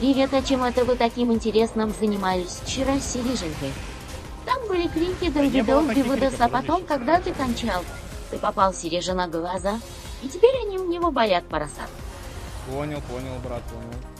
Привет, а чем это вы таким интересным занимались вчера с Сереженькой? Там были крики не было долги выдаст, а потом, когда ты кончал, ты попал Сереже на глаза, и теперь они у него болят поросат. Понял, понял, брат, понял.